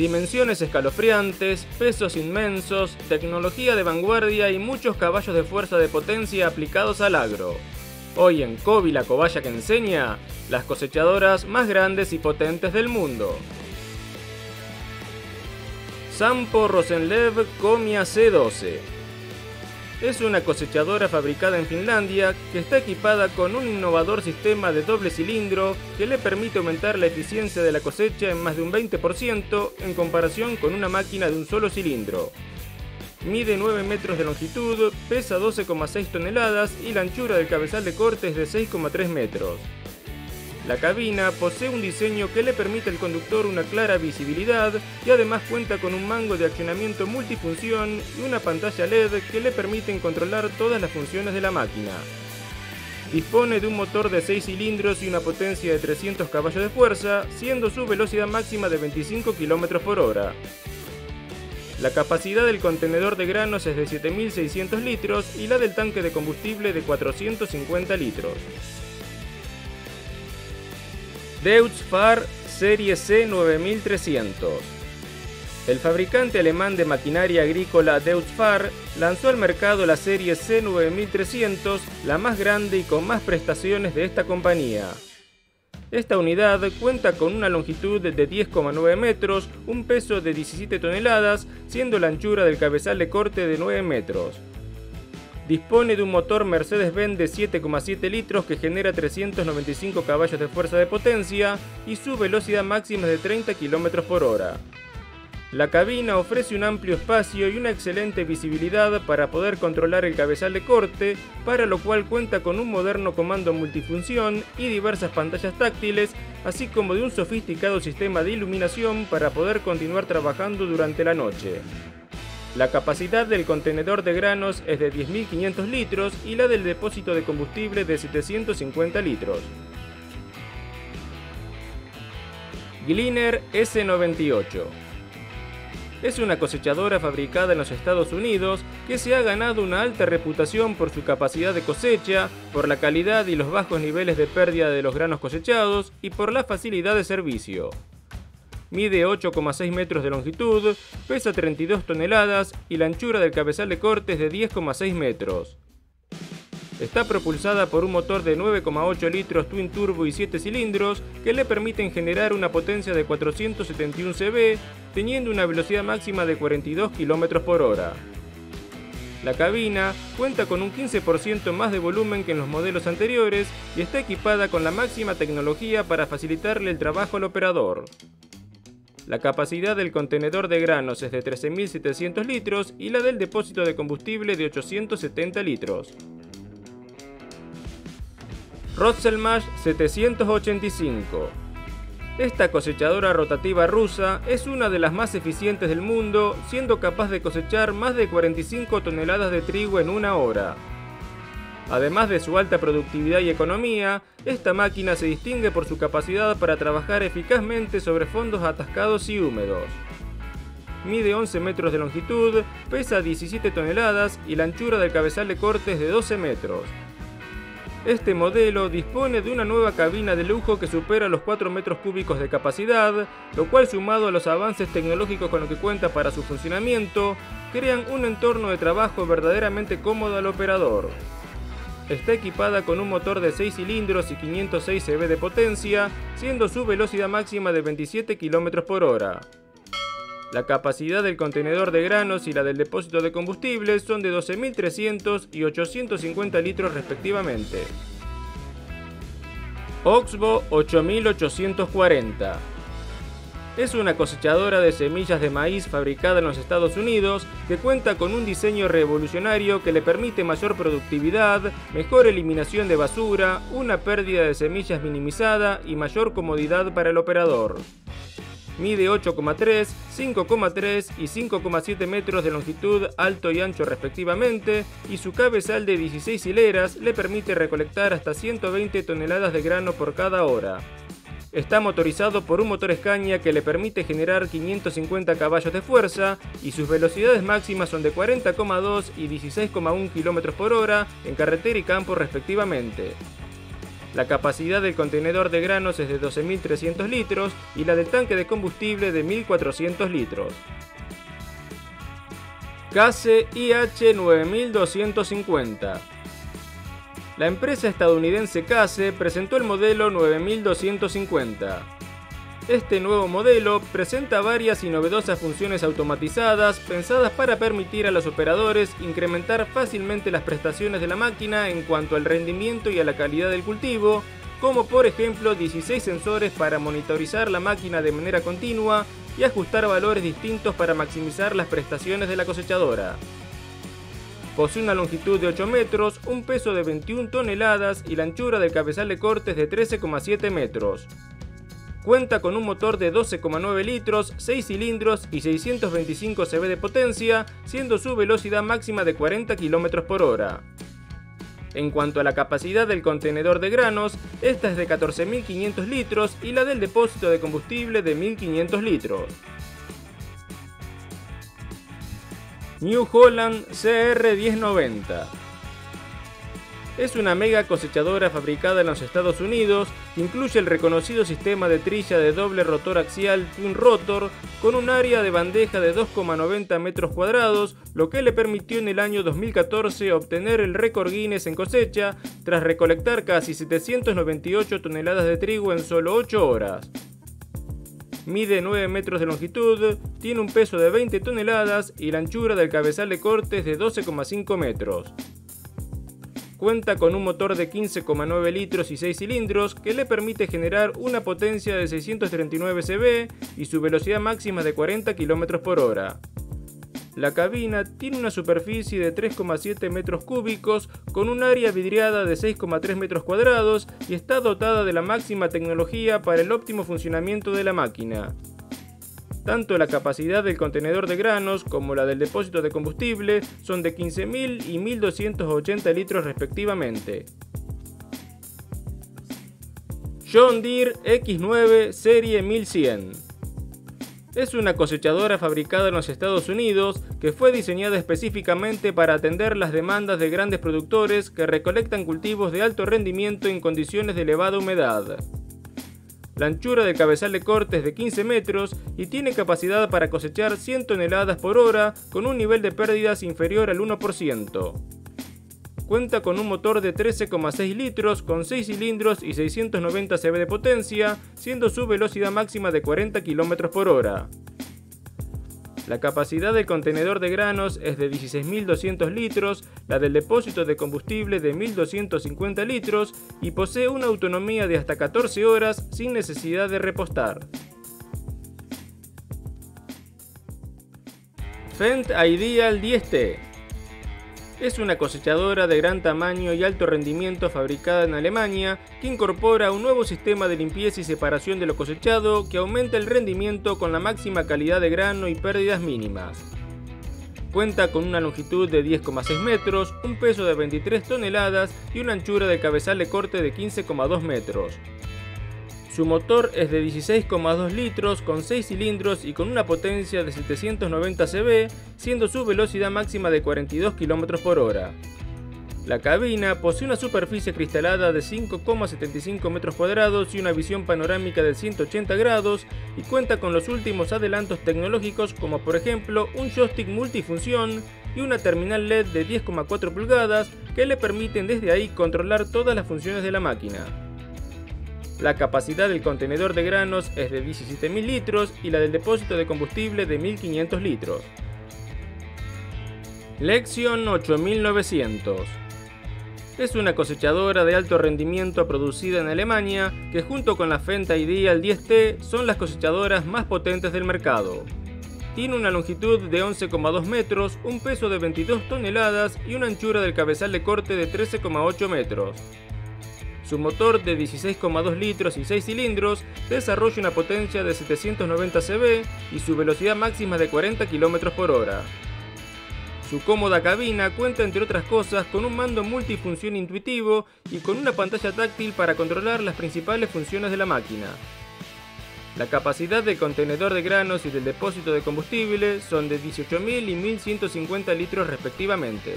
Dimensiones escalofriantes, pesos inmensos, tecnología de vanguardia y muchos caballos de fuerza de potencia aplicados al agro. Hoy en Kobe la cobaya que enseña, las cosechadoras más grandes y potentes del mundo. Sampo Rosenlev Comia C12 es una cosechadora fabricada en Finlandia que está equipada con un innovador sistema de doble cilindro que le permite aumentar la eficiencia de la cosecha en más de un 20% en comparación con una máquina de un solo cilindro. Mide 9 metros de longitud, pesa 12,6 toneladas y la anchura del cabezal de corte es de 6,3 metros. La cabina posee un diseño que le permite al conductor una clara visibilidad y además cuenta con un mango de accionamiento multifunción y una pantalla LED que le permiten controlar todas las funciones de la máquina. Dispone de un motor de 6 cilindros y una potencia de 300 caballos de fuerza, siendo su velocidad máxima de 25 km por hora. La capacidad del contenedor de granos es de 7.600 litros y la del tanque de combustible de 450 litros. Deutz Fahr Serie C 9300. El fabricante alemán de maquinaria agrícola Deutz Fahr lanzó al mercado la serie C 9300, la más grande y con más prestaciones de esta compañía. Esta unidad cuenta con una longitud de 10,9 metros, un peso de 17 toneladas, siendo la anchura del cabezal de corte de 9 metros. Dispone de un motor Mercedes-Benz de 7,7 litros que genera 395 caballos de fuerza de potencia y su velocidad máxima es de 30 km por hora. La cabina ofrece un amplio espacio y una excelente visibilidad para poder controlar el cabezal de corte, para lo cual cuenta con un moderno comando multifunción y diversas pantallas táctiles, así como de un sofisticado sistema de iluminación para poder continuar trabajando durante la noche. La capacidad del contenedor de granos es de 10.500 litros y la del depósito de combustible de 750 litros. Gleaner S98 es una cosechadora fabricada en los Estados Unidos que se ha ganado una alta reputación por su capacidad de cosecha, por la calidad y los bajos niveles de pérdida de los granos cosechados y por la facilidad de servicio mide 8,6 metros de longitud, pesa 32 toneladas y la anchura del cabezal de corte es de 10,6 metros. Está propulsada por un motor de 9,8 litros twin turbo y 7 cilindros que le permiten generar una potencia de 471 cb, teniendo una velocidad máxima de 42 km por hora. La cabina cuenta con un 15% más de volumen que en los modelos anteriores y está equipada con la máxima tecnología para facilitarle el trabajo al operador. La capacidad del contenedor de granos es de 13.700 litros y la del depósito de combustible de 870 litros. Rotzelmash 785 esta cosechadora rotativa rusa es una de las más eficientes del mundo, siendo capaz de cosechar más de 45 toneladas de trigo en una hora. Además de su alta productividad y economía, esta máquina se distingue por su capacidad para trabajar eficazmente sobre fondos atascados y húmedos. Mide 11 metros de longitud, pesa 17 toneladas y la anchura del cabezal de corte es de 12 metros. Este modelo dispone de una nueva cabina de lujo que supera los 4 metros cúbicos de capacidad, lo cual sumado a los avances tecnológicos con los que cuenta para su funcionamiento, crean un entorno de trabajo verdaderamente cómodo al operador. Está equipada con un motor de 6 cilindros y 506 cb de potencia, siendo su velocidad máxima de 27 km por hora. La capacidad del contenedor de granos y la del depósito de combustible son de 12.300 y 850 litros respectivamente. Oxbow 8840 es una cosechadora de semillas de maíz fabricada en los Estados Unidos que cuenta con un diseño revolucionario que le permite mayor productividad, mejor eliminación de basura, una pérdida de semillas minimizada y mayor comodidad para el operador. Mide 8,3, 5,3 y 5,7 metros de longitud, alto y ancho respectivamente, y su cabezal de 16 hileras le permite recolectar hasta 120 toneladas de grano por cada hora. Está motorizado por un motor Scania que le permite generar 550 caballos de fuerza y sus velocidades máximas son de 40,2 y 16,1 km por hora en carretera y campo respectivamente. la capacidad del contenedor de granos es de 12.300 litros y la del tanque de combustible de 1.400 litros. CASE IH 9250 La empresa estadounidense CASE presentó el modelo 9250. Este nuevo modelo presenta varias y novedosas funciones automatizadas pensadas para permitir a los operadores incrementar fácilmente las prestaciones de la máquina en cuanto al rendimiento y a la calidad del cultivo, como por ejemplo 16 sensores para monitorizar la máquina de manera continua y ajustar valores distintos para maximizar las prestaciones de la cosechadora. Posee una longitud de 8 metros, un peso de 21 toneladas y la anchura del cabezal de cortes de 13,7 metros. Cuenta con un motor de 12,9 litros, 6 cilindros y 625 cb de potencia, siendo su velocidad máxima de 40 km por hora. En cuanto a la capacidad del contenedor de granos, esta es de 14.500 litros y la del depósito de combustible de 1.500 litros. New Holland CR1090 es una mega cosechadora fabricada en los Estados Unidos que incluye el reconocido sistema de trilla de doble rotor axial Twin Rotor con un área de bandeja de 2,90 metros cuadrados, lo que le permitió en el año 2014 obtener el récord Guinness en cosecha tras recolectar casi 798 toneladas de trigo en solo 8 horas. Mide 9 metros de longitud, tiene un peso de 20 toneladas y la anchura del cabezal de corte es de 12,5 metros. Cuenta con un motor de 15,9 litros y 6 cilindros que le permite generar una potencia de 639 cb y su velocidad máxima de 40 km por hora. La cabina tiene una superficie de 3,7 metros cúbicos con un área vidriada de 6,3 metros cuadrados y está dotada de la máxima tecnología para el óptimo funcionamiento de la máquina. Tanto la capacidad del contenedor de granos como la del depósito de combustible son de 15.000 y 1.280 litros respectivamente. John Deere X9 Serie 1100 es una cosechadora fabricada en los Estados Unidos que fue diseñada específicamente para atender las demandas de grandes productores que recolectan cultivos de alto rendimiento en condiciones de elevada humedad. La anchura del cabezal de corte es de 15 metros y tiene capacidad para cosechar 100 toneladas por hora con un nivel de pérdidas inferior al 1%. Cuenta con un motor de 13,6 litros con 6 cilindros y 690 cb de potencia, siendo su velocidad máxima de 40 km por hora. La capacidad del contenedor de granos es de 16.200 litros, la del depósito de combustible de 1.250 litros y posee una autonomía de hasta 14 horas sin necesidad de repostar. Fendt Ideal 10T es una cosechadora de gran tamaño y alto rendimiento fabricada en Alemania que incorpora un nuevo sistema de limpieza y separación de lo cosechado que aumenta el rendimiento con la máxima calidad de grano y pérdidas mínimas. Cuenta con una longitud de 10,6 metros, un peso de 23 toneladas y una anchura de cabezal de corte de 15,2 metros. Su motor es de 16,2 litros con 6 cilindros y con una potencia de 790 cb, siendo su velocidad máxima de 42 km por hora. La cabina posee una superficie cristalada de 5,75 metros cuadrados y una visión panorámica de 180 grados y cuenta con los últimos adelantos tecnológicos como por ejemplo un joystick multifunción y una terminal LED de 10,4 pulgadas que le permiten desde ahí controlar todas las funciones de la máquina. La capacidad del contenedor de granos es de 17.000 litros y la del depósito de combustible de 1.500 litros. Lexion 8900 es una cosechadora de alto rendimiento producida en Alemania que junto con la Fendt Ideal 10T son las cosechadoras más potentes del mercado. Tiene una longitud de 11,2 metros, un peso de 22 toneladas y una anchura del cabezal de corte de 13,8 metros. Su motor de 16,2 litros y 6 cilindros desarrolla una potencia de 790 cb y su velocidad máxima de 40 km por hora. Su cómoda cabina cuenta entre otras cosas con un mando multifunción intuitivo y con una pantalla táctil para controlar las principales funciones de la máquina. La capacidad del contenedor de granos y del depósito de combustible son de 18.000 y 1.150 litros respectivamente.